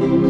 you.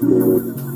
Thank you.